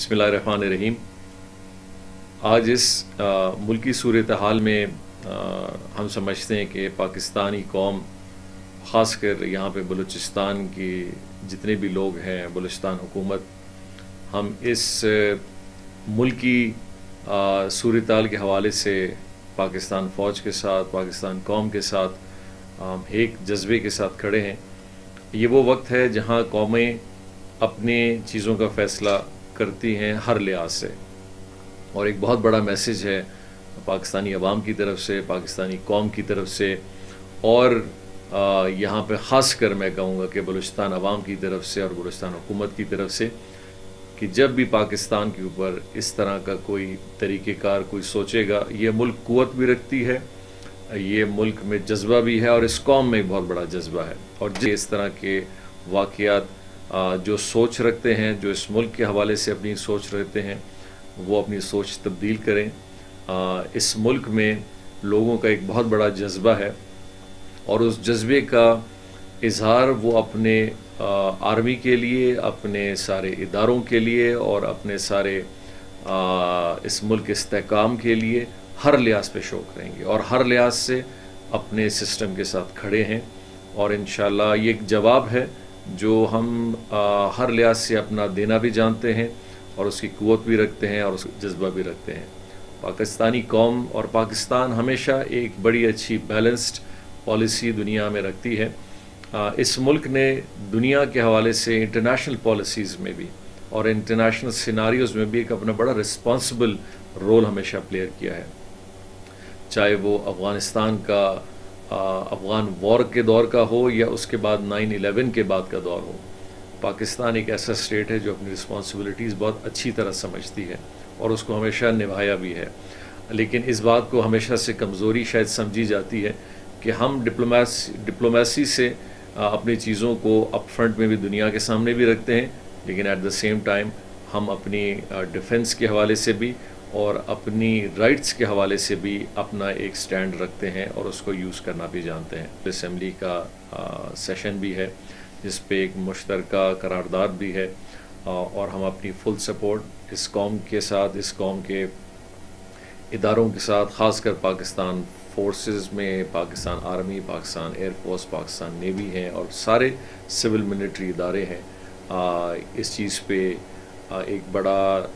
بسم اللہ الرحمن الرحیم۔ آج اس ملکی صورتحال میں ہم سمجھتے ہیں کہ پاکستانی قوم، خاص کر یہاں پہ بلوچستان کی جتنے بھی لوگ ہیں، بلوچستان حکومت، ہم اس ملکی صورتحال کے حوالے سے پاکستان فوج کے ساتھ، پاکستان قوم کے ساتھ ایک جذبے کے ساتھ کھڑے ہیں۔ یہ وہ وقت ہے جہاں قومیں اپنے چیزوں کا فیصلہ کرتی ہیں ہر لحاظ سے۔ اور ایک بہت بڑا میسیج ہے پاکستانی عوام کی طرف سے، پاکستانی قوم کی طرف سے۔ اور یہاں پہ خاص کر میں کہوں گا کہ بلوچستان عوام کی طرف سے اور بلوچستان حکومت کی طرف سے کہ جب بھی پاکستان کے اوپر اس طرح کا کوئی طریقہ کار، کوئی سوچے گا، یہ ملک قوت بھی رکھتی ہے، یہ ملک میں جذبہ بھی ہے اور اس قوم میں بہت بڑا جذبہ ہے۔ اور اس طرح کے واقعات جو سوچ رکھتے ہیں، جو اس ملک کے حوالے سے اپنی سوچ رکھتے ہیں، وہ اپنی سوچ تبدیل کریں۔ اس ملک میں لوگوں کا ایک بہت بڑا جذبہ ہے۔ اور اس جذبے کا اظہار وہ اپنے آرمی کے لیے، اپنے سارے اداروں کے لیے اور اپنے سارے اس ملک استحکام کے لیے ہر لحاظ پہ شوق کریں گے۔ اور ہر لحاظ سے اپنے سسٹم کے ساتھ کھڑے ہیں۔ اور انشاءاللہ یہ ایک جواب ہے۔ جو ہم ہر لحاظ سے اپنا دینا بھی جانتے ہیں اور اس کی قوت بھی رکھتے ہیں اور اس کا جذبہ بھی رکھتے ہیں۔ پاکستانی قوم اور پاکستان ہمیشہ ایک بڑی اچھی بیلنسڈ پالیسی دنیا میں رکھتی ہے۔ اس ملک نے دنیا کے حوالے سے انٹرنیشنل پالیسیز میں بھی اور انٹرنیشنل سیناریوز میں بھی ایک اپنا بڑا رسپانسبل رول ہمیشہ پلیئر کیا ہے۔ چاہے وہ افغانستان کا افغان وار کے دور کا ہو یا اس کے بعد نائن الیون کے بعد کا دور ہو۔ پاکستان ایک ایسا اسٹیٹ ہے جو اپنی رسپانسبلٹیز بہت اچھی طرح سمجھتی ہے اور اس کو ہمیشہ نبھایا بھی ہے۔ لیکن اس بات کو ہمیشہ سے کمزوری شاید سمجھی جاتی ہے کہ ہم ڈپلومیسی ڈپلومیسی سے اپنی چیزوں کو اپ فرنٹ میں بھی دنیا کے سامنے بھی رکھتے ہیں، لیکن ایٹ دا سیم ٹائم ہم اپنی ڈیفنس کے حوالے سے بھی اور اپنی رائٹس کے حوالے سے بھی اپنا ایک سٹینڈ رکھتے ہیں اور اس کو یوز کرنا بھی جانتے ہیں۔ اسمبلی کا سیشن بھی ہے، جس پہ ایک مشترکہ قرارداد بھی ہے اور ہم اپنی فل سپورٹ اس قوم کے ساتھ، اس قوم کے اداروں کے ساتھ، خاص کر پاکستان فورسز میں، Pakistan army Pakistan air force Pakistan navy ہیں اور سارے سول ملٹری ادارے ہیں۔ اس چیز پہ ایک بڑا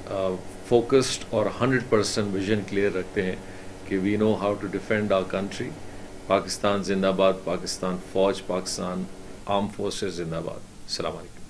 فوکسڈ اور ہنڈریڈ پرسینٹ ویژن کلیئر رکھتے ہیں کہ we know how to defend our country Pakistan زندہ باد، پاکستان فوج، پاکستان آرم فورسز زندہ باد. السلام علیکم.